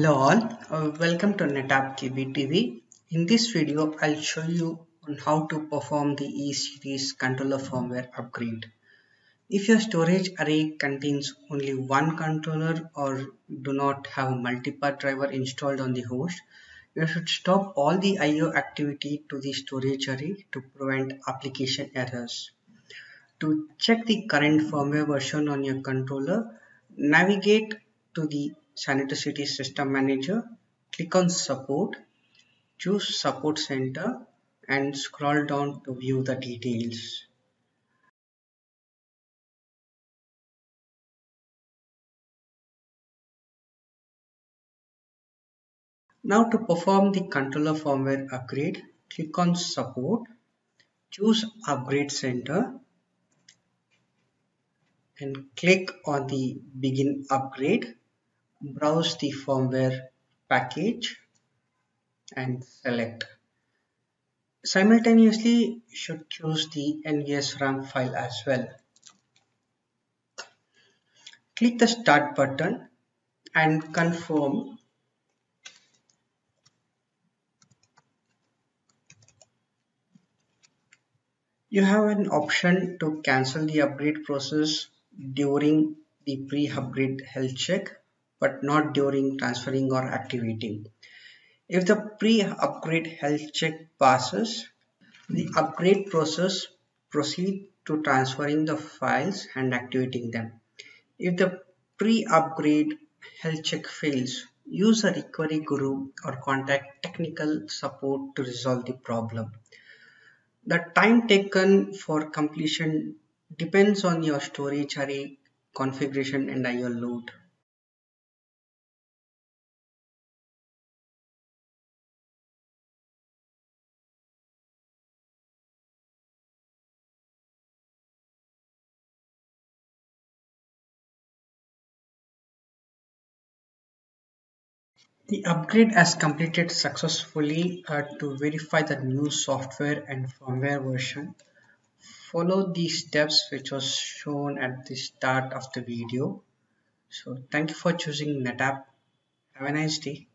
Hello all, uh, welcome to NetApp KB TV. In this video, I'll show you on how to perform the E-Series controller firmware upgrade. If your storage array contains only one controller or do not have multipath driver installed on the host, you should stop all the I.O. activity to the storage array to prevent application errors. To check the current firmware version on your controller, navigate to the City System Manager, click on Support, choose Support Center and scroll down to view the details. Now to perform the controller firmware upgrade, click on Support, choose Upgrade Center and click on the Begin Upgrade browse the firmware package and select. Simultaneously, you should choose the NVSRAM file as well. Click the Start button and confirm You have an option to cancel the upgrade process during the pre-upgrade health check but not during transferring or activating. If the pre-upgrade health check passes, the upgrade process proceed to transferring the files and activating them. If the pre-upgrade health check fails, use a recovery guru or contact technical support to resolve the problem. The time taken for completion depends on your storage array configuration and IO load. The upgrade has completed successfully uh, to verify the new software and firmware version. Follow these steps which was shown at the start of the video. So thank you for choosing NetApp. Have a nice day.